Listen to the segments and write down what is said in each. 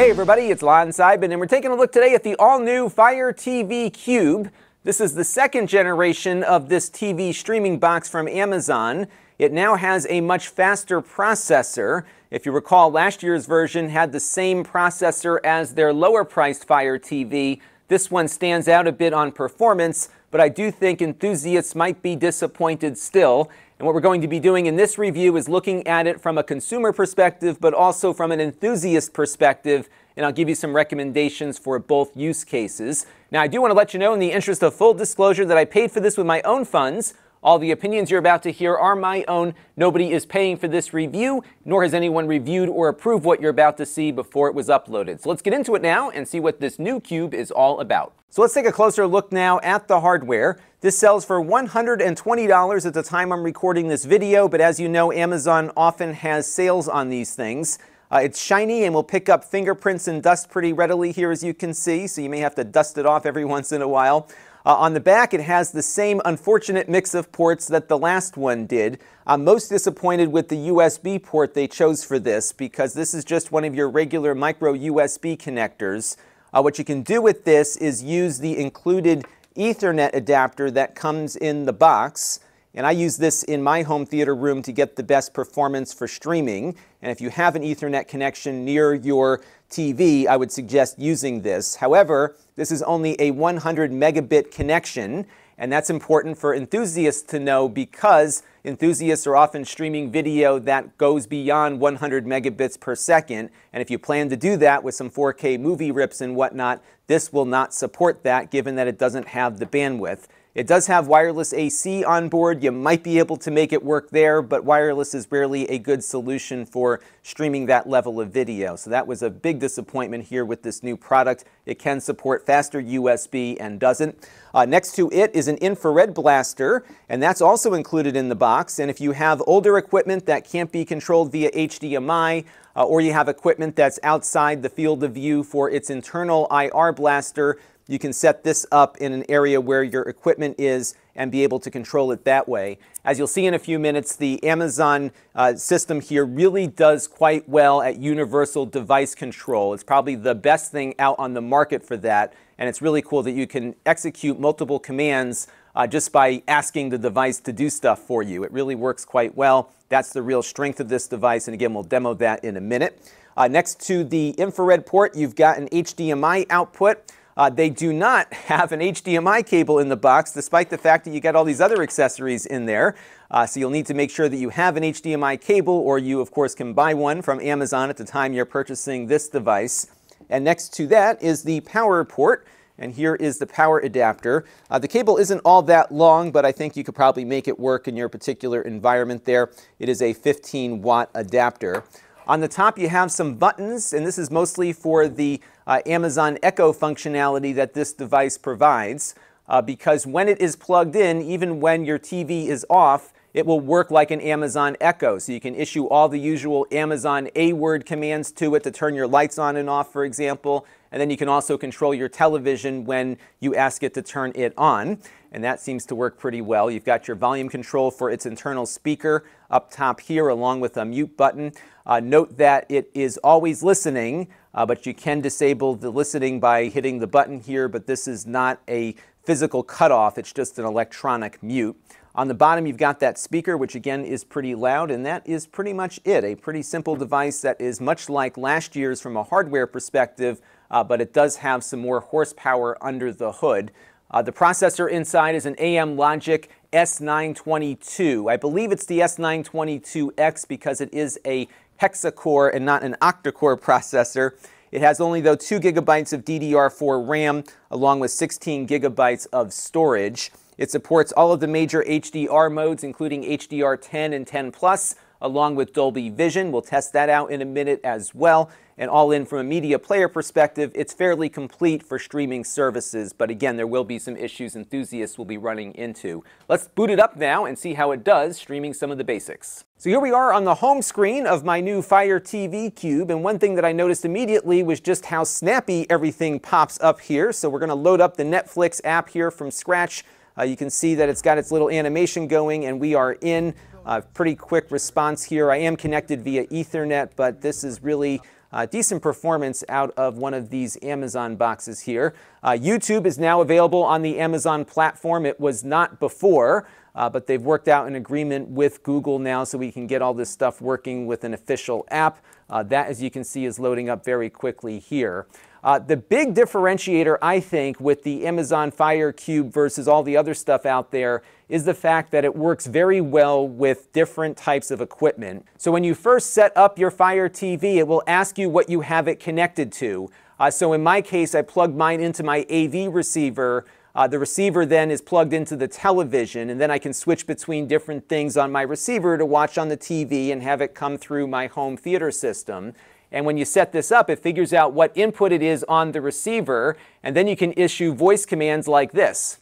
Hey everybody, it's Lon Seidman, and we're taking a look today at the all-new Fire TV Cube. This is the second generation of this TV streaming box from Amazon. It now has a much faster processor. If you recall, last year's version had the same processor as their lower priced Fire TV. This one stands out a bit on performance, but I do think enthusiasts might be disappointed still. And what we're going to be doing in this review is looking at it from a consumer perspective, but also from an enthusiast perspective. And I'll give you some recommendations for both use cases. Now, I do want to let you know, in the interest of full disclosure, that I paid for this with my own funds. All the opinions you're about to hear are my own. Nobody is paying for this review, nor has anyone reviewed or approved what you're about to see before it was uploaded. So let's get into it now and see what this new cube is all about. So let's take a closer look now at the hardware. This sells for $120 at the time I'm recording this video, but as you know, Amazon often has sales on these things. Uh, it's shiny and will pick up fingerprints and dust pretty readily here as you can see, so you may have to dust it off every once in a while. Uh, on the back, it has the same unfortunate mix of ports that the last one did. I'm most disappointed with the USB port they chose for this because this is just one of your regular micro USB connectors. Uh, what you can do with this is use the included Ethernet adapter that comes in the box. And I use this in my home theater room to get the best performance for streaming. And if you have an Ethernet connection near your TV, I would suggest using this. However, this is only a 100 megabit connection, and that's important for enthusiasts to know because enthusiasts are often streaming video that goes beyond 100 megabits per second. And if you plan to do that with some 4K movie rips and whatnot, this will not support that given that it doesn't have the bandwidth. It does have wireless AC on board. You might be able to make it work there, but wireless is rarely a good solution for streaming that level of video. So that was a big disappointment here with this new product. It can support faster USB and doesn't. Uh, next to it is an infrared blaster, and that's also included in the box. And if you have older equipment that can't be controlled via HDMI, uh, or you have equipment that's outside the field of view for its internal IR blaster, you can set this up in an area where your equipment is and be able to control it that way. As you'll see in a few minutes, the Amazon uh, system here really does quite well at universal device control. It's probably the best thing out on the market for that, and it's really cool that you can execute multiple commands uh, just by asking the device to do stuff for you. It really works quite well. That's the real strength of this device, and again, we'll demo that in a minute. Uh, next to the infrared port, you've got an HDMI output. Uh, they do not have an HDMI cable in the box, despite the fact that you get all these other accessories in there. Uh, so you'll need to make sure that you have an HDMI cable, or you, of course, can buy one from Amazon at the time you're purchasing this device. And next to that is the power port. And here is the power adapter. Uh, the cable isn't all that long, but I think you could probably make it work in your particular environment there. It is a 15 watt adapter. On the top, you have some buttons, and this is mostly for the uh, Amazon Echo functionality that this device provides. Uh, because when it is plugged in, even when your TV is off, it will work like an Amazon Echo. So you can issue all the usual Amazon A-word commands to it to turn your lights on and off, for example. And then you can also control your television when you ask it to turn it on. And that seems to work pretty well. You've got your volume control for its internal speaker up top here, along with a mute button. Uh, note that it is always listening, uh, but you can disable the listening by hitting the button here, but this is not a physical cutoff, it's just an electronic mute. On the bottom, you've got that speaker, which again is pretty loud, and that is pretty much it. A pretty simple device that is much like last year's from a hardware perspective, uh, but it does have some more horsepower under the hood. Uh, the processor inside is an Amlogic S922. I believe it's the S922X because it is a hexacore and not an octa-core processor. It has only, though, 2 gigabytes of DDR4 RAM along with 16 gigabytes of storage. It supports all of the major HDR modes, including HDR10 and 10 Plus, along with Dolby Vision. We'll test that out in a minute as well. And all in from a media player perspective, it's fairly complete for streaming services. But again, there will be some issues enthusiasts will be running into. Let's boot it up now and see how it does streaming some of the basics. So here we are on the home screen of my new Fire TV Cube. And one thing that I noticed immediately was just how snappy everything pops up here. So we're going to load up the Netflix app here from scratch. Uh, you can see that it's got its little animation going and we are in. Uh, pretty quick response here. I am connected via Ethernet, but this is really uh, decent performance out of one of these Amazon boxes here. Uh, YouTube is now available on the Amazon platform. It was not before. Uh, but they've worked out an agreement with Google now so we can get all this stuff working with an official app. Uh, that, as you can see, is loading up very quickly here. Uh, the big differentiator, I think, with the Amazon Fire Cube versus all the other stuff out there is the fact that it works very well with different types of equipment. So when you first set up your Fire TV, it will ask you what you have it connected to. Uh, so in my case, I plugged mine into my AV receiver. Uh, the receiver then is plugged into the television, and then I can switch between different things on my receiver to watch on the TV and have it come through my home theater system. And when you set this up, it figures out what input it is on the receiver, and then you can issue voice commands like this.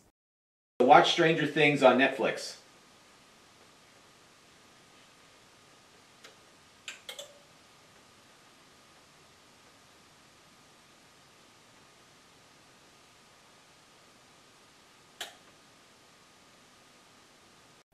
Watch Stranger Things on Netflix.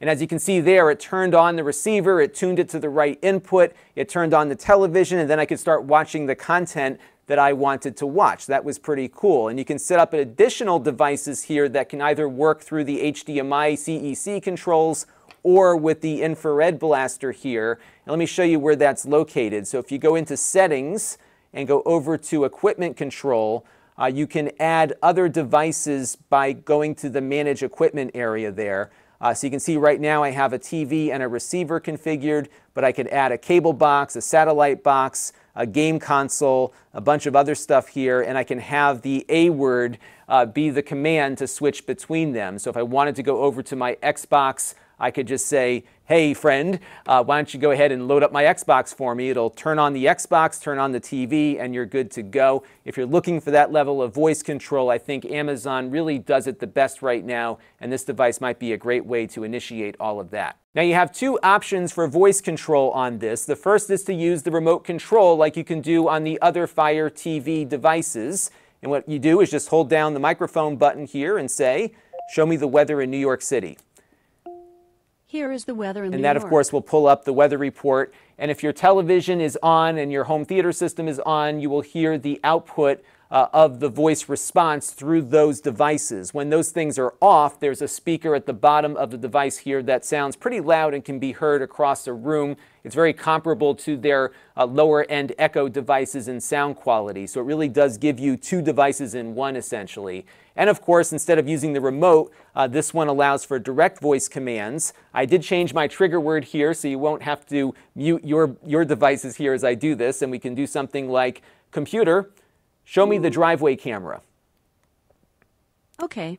And as you can see there, it turned on the receiver, it tuned it to the right input, it turned on the television, and then I could start watching the content that I wanted to watch. That was pretty cool. And you can set up additional devices here that can either work through the HDMI CEC controls or with the infrared blaster here. And let me show you where that's located. So if you go into settings and go over to equipment control, uh, you can add other devices by going to the manage equipment area there. Uh, so you can see right now I have a TV and a receiver configured, but I could add a cable box, a satellite box, a game console, a bunch of other stuff here, and I can have the A word uh, be the command to switch between them. So if I wanted to go over to my Xbox, I could just say, hey friend, uh, why don't you go ahead and load up my Xbox for me? It'll turn on the Xbox, turn on the TV, and you're good to go. If you're looking for that level of voice control, I think Amazon really does it the best right now, and this device might be a great way to initiate all of that. Now you have two options for voice control on this. The first is to use the remote control like you can do on the other Fire TV devices. And what you do is just hold down the microphone button here and say, show me the weather in New York City. Here is the weather in and New that, York. of course, will pull up the weather report. And if your television is on and your home theater system is on, you will hear the output uh, of the voice response through those devices. When those things are off, there's a speaker at the bottom of the device here that sounds pretty loud and can be heard across a room. It's very comparable to their uh, lower end Echo devices in sound quality. So it really does give you two devices in one essentially. And of course, instead of using the remote, uh, this one allows for direct voice commands. I did change my trigger word here so you won't have to mute your, your devices here as I do this. And we can do something like computer, show me the driveway camera. Okay.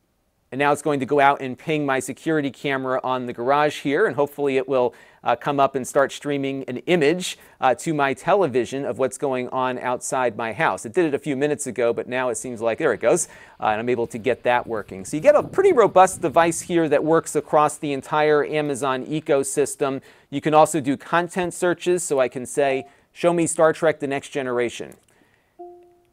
And now it's going to go out and ping my security camera on the garage here, and hopefully it will uh, come up and start streaming an image uh, to my television of what's going on outside my house. It did it a few minutes ago, but now it seems like, there it goes, uh, and I'm able to get that working. So you get a pretty robust device here that works across the entire Amazon ecosystem. You can also do content searches, so I can say, show me Star Trek The Next Generation.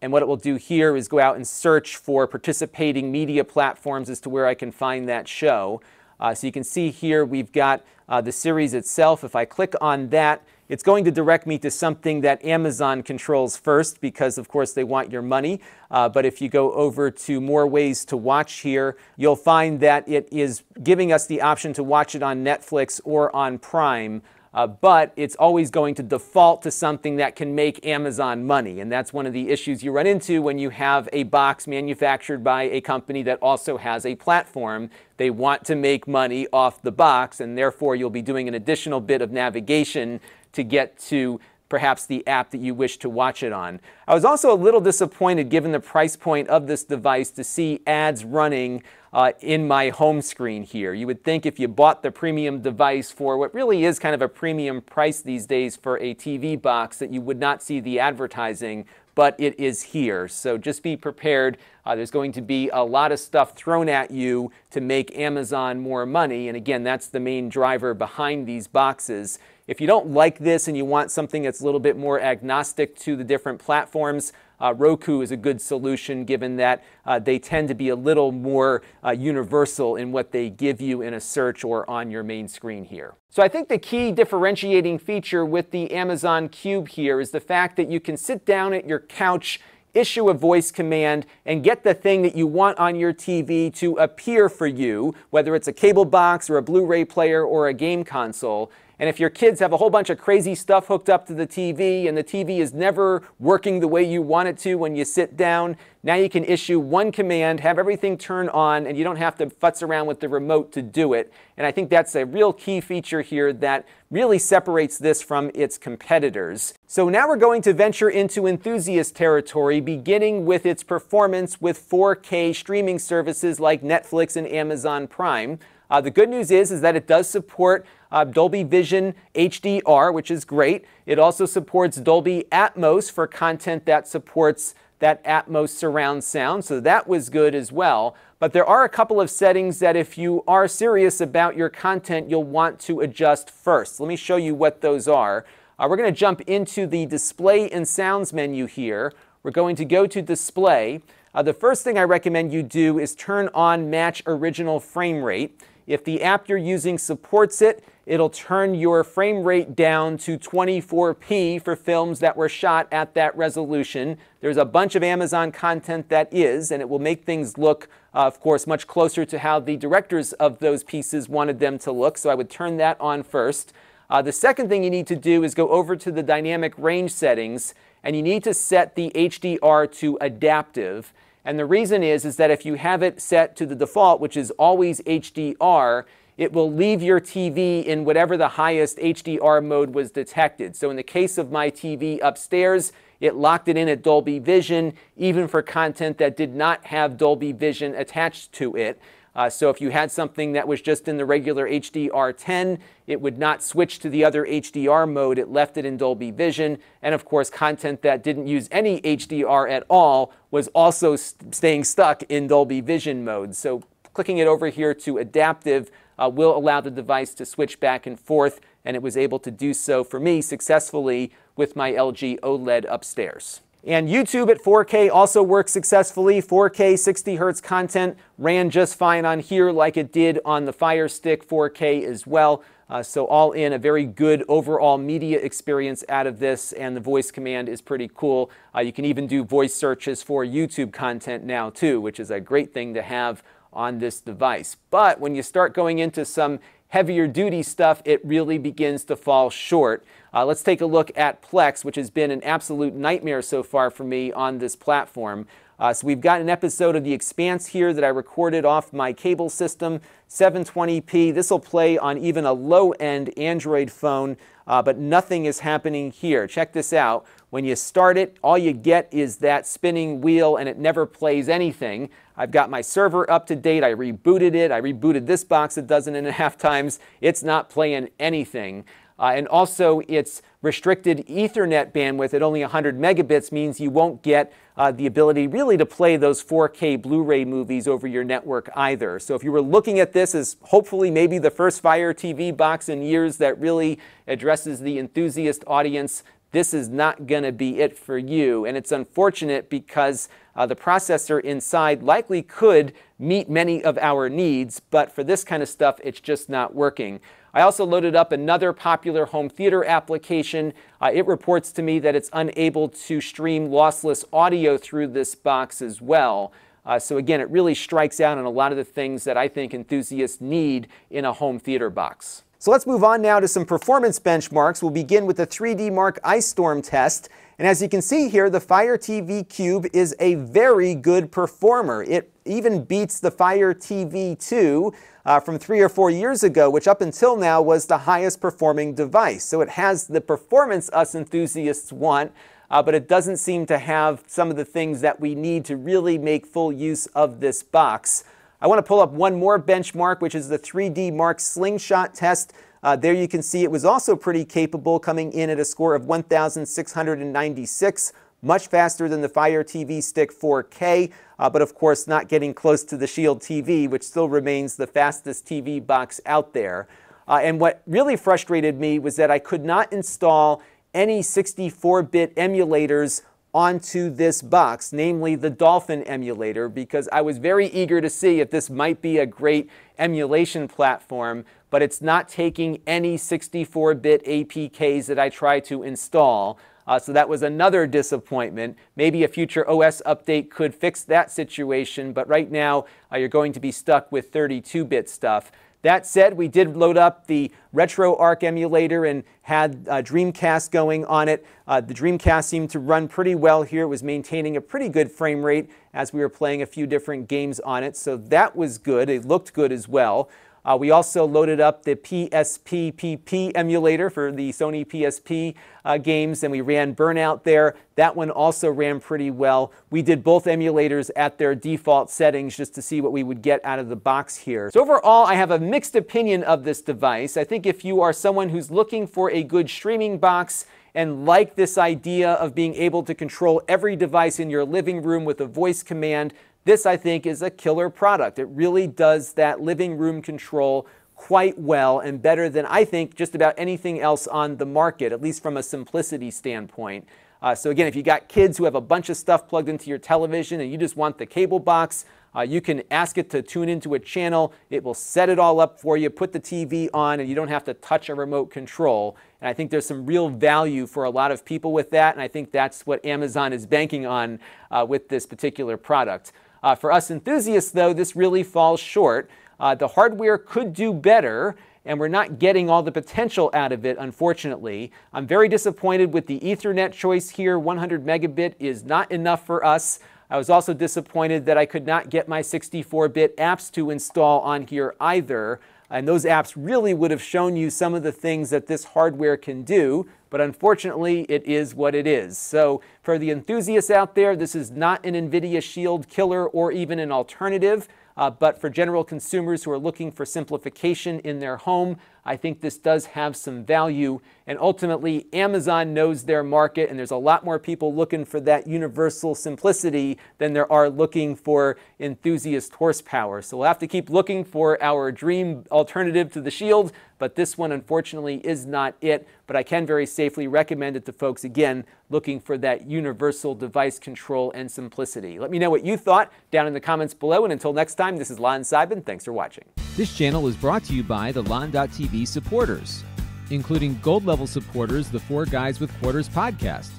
And what it will do here is go out and search for participating media platforms as to where I can find that show. Uh, so you can see here we've got uh, the series itself. If I click on that, it's going to direct me to something that Amazon controls first because, of course, they want your money. Uh, but if you go over to more ways to watch here, you'll find that it is giving us the option to watch it on Netflix or on Prime. Uh, but it's always going to default to something that can make Amazon money. And that's one of the issues you run into when you have a box manufactured by a company that also has a platform. They want to make money off the box, and therefore you'll be doing an additional bit of navigation to get to perhaps the app that you wish to watch it on. I was also a little disappointed given the price point of this device to see ads running uh, in my home screen here. You would think if you bought the premium device for what really is kind of a premium price these days for a TV box that you would not see the advertising, but it is here. So just be prepared. Uh, there's going to be a lot of stuff thrown at you to make Amazon more money. And again, that's the main driver behind these boxes. If you don't like this and you want something that's a little bit more agnostic to the different platforms, uh, Roku is a good solution given that uh, they tend to be a little more uh, universal in what they give you in a search or on your main screen here. So I think the key differentiating feature with the Amazon Cube here is the fact that you can sit down at your couch issue a voice command and get the thing that you want on your TV to appear for you, whether it's a cable box or a Blu-ray player or a game console. And if your kids have a whole bunch of crazy stuff hooked up to the TV and the TV is never working the way you want it to when you sit down, now you can issue one command, have everything turn on, and you don't have to futz around with the remote to do it. And I think that's a real key feature here that really separates this from its competitors. So now we're going to venture into enthusiast territory, beginning with its performance with 4K streaming services like Netflix and Amazon Prime. Uh, the good news is, is that it does support uh, Dolby Vision HDR, which is great. It also supports Dolby Atmos for content that supports that Atmos surround sound, so that was good as well. But there are a couple of settings that if you are serious about your content, you'll want to adjust first. Let me show you what those are. Uh, we're going to jump into the Display and Sounds menu here. We're going to go to Display. Uh, the first thing I recommend you do is turn on Match Original Frame Rate. If the app you're using supports it, it'll turn your frame rate down to 24p for films that were shot at that resolution. There's a bunch of Amazon content that is, and it will make things look, uh, of course, much closer to how the directors of those pieces wanted them to look. So I would turn that on first. Uh, the second thing you need to do is go over to the dynamic range settings, and you need to set the HDR to adaptive. And the reason is, is that if you have it set to the default, which is always HDR, it will leave your TV in whatever the highest HDR mode was detected. So in the case of my TV upstairs, it locked it in at Dolby Vision, even for content that did not have Dolby Vision attached to it. Uh, so if you had something that was just in the regular HDR10, it would not switch to the other HDR mode. It left it in Dolby Vision. And of course, content that didn't use any HDR at all was also st staying stuck in Dolby Vision mode. So clicking it over here to adaptive uh, will allow the device to switch back and forth, and it was able to do so for me successfully with my LG OLED upstairs. And YouTube at 4K also works successfully. 4K 60 hertz content ran just fine on here like it did on the Fire Stick 4K as well. Uh, so all in a very good overall media experience out of this and the voice command is pretty cool. Uh, you can even do voice searches for YouTube content now too, which is a great thing to have on this device. But when you start going into some heavier duty stuff, it really begins to fall short. Uh, let's take a look at Plex, which has been an absolute nightmare so far for me on this platform. Uh, so we've got an episode of The Expanse here that I recorded off my cable system, 720p. This will play on even a low-end Android phone, uh, but nothing is happening here. Check this out. When you start it, all you get is that spinning wheel and it never plays anything. I've got my server up to date. I rebooted it. I rebooted this box a dozen and a half times. It's not playing anything. Uh, and also, its restricted Ethernet bandwidth at only 100 megabits means you won't get uh, the ability really to play those 4K Blu-ray movies over your network either. So if you were looking at this as hopefully maybe the first Fire TV box in years that really addresses the enthusiast audience, this is not going to be it for you. And it's unfortunate because uh, the processor inside likely could meet many of our needs, but for this kind of stuff, it's just not working. I also loaded up another popular home theater application. Uh, it reports to me that it's unable to stream lossless audio through this box as well. Uh, so again, it really strikes out on a lot of the things that I think enthusiasts need in a home theater box. So let's move on now to some performance benchmarks. We'll begin with the 3D Mark Ice Storm test. And as you can see here, the Fire TV Cube is a very good performer. It even beats the Fire TV 2 uh, from three or four years ago, which up until now was the highest performing device. So it has the performance us enthusiasts want, uh, but it doesn't seem to have some of the things that we need to really make full use of this box. I want to pull up one more benchmark, which is the 3D Mark Slingshot test. Uh, there you can see it was also pretty capable, coming in at a score of 1,696, much faster than the Fire TV Stick 4K, uh, but of course not getting close to the Shield TV, which still remains the fastest TV box out there. Uh, and what really frustrated me was that I could not install any 64-bit emulators onto this box, namely the Dolphin emulator, because I was very eager to see if this might be a great emulation platform, but it's not taking any 64 bit APKs that I try to install. Uh, so that was another disappointment. Maybe a future OS update could fix that situation, but right now uh, you're going to be stuck with 32 bit stuff. That said, we did load up the RetroArch emulator and had uh, Dreamcast going on it. Uh, the Dreamcast seemed to run pretty well here. It was maintaining a pretty good frame rate as we were playing a few different games on it. So that was good. It looked good as well. Uh, we also loaded up the PSP emulator for the Sony PSP uh, games, and we ran Burnout there. That one also ran pretty well. We did both emulators at their default settings just to see what we would get out of the box here. So overall, I have a mixed opinion of this device. I think if you are someone who's looking for a good streaming box and like this idea of being able to control every device in your living room with a voice command, this, I think, is a killer product. It really does that living room control quite well and better than I think just about anything else on the market, at least from a simplicity standpoint. Uh, so again, if you got kids who have a bunch of stuff plugged into your television and you just want the cable box, uh, you can ask it to tune into a channel. It will set it all up for you, put the TV on, and you don't have to touch a remote control. And I think there's some real value for a lot of people with that, and I think that's what Amazon is banking on uh, with this particular product. Uh, for us enthusiasts, though, this really falls short. Uh, the hardware could do better, and we're not getting all the potential out of it, unfortunately. I'm very disappointed with the Ethernet choice here. 100 megabit is not enough for us. I was also disappointed that I could not get my 64 bit apps to install on here either. And those apps really would have shown you some of the things that this hardware can do, but unfortunately, it is what it is. So, for the enthusiasts out there, this is not an NVIDIA Shield killer or even an alternative. Uh, but for general consumers who are looking for simplification in their home, I think this does have some value. And ultimately, Amazon knows their market, and there's a lot more people looking for that universal simplicity than there are looking for enthusiast horsepower. So we'll have to keep looking for our dream alternative to the Shield, but this one unfortunately is not it. But I can very safely recommend it to folks again looking for that universal device control and simplicity. Let me know what you thought down in the comments below. And until next time, this is Lon Seidman. Thanks for watching. This channel is brought to you by the Lon.TV supporters, including gold level supporters, the Four Guys with Quarters podcast,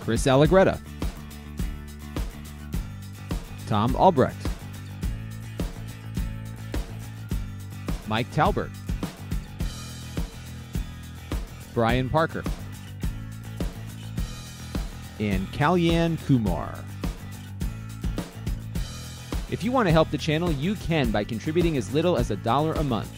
Chris Allegretta, Tom Albrecht, Mike Talbert, Brian Parker, and Kalyan Kumar. If you want to help the channel, you can by contributing as little as a dollar a month.